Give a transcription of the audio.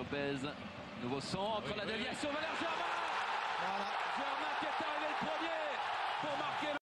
Lopez, nouveau centre, oui, la déviation, oui. Valère Germain Germain qui est arrivé le premier pour marquer.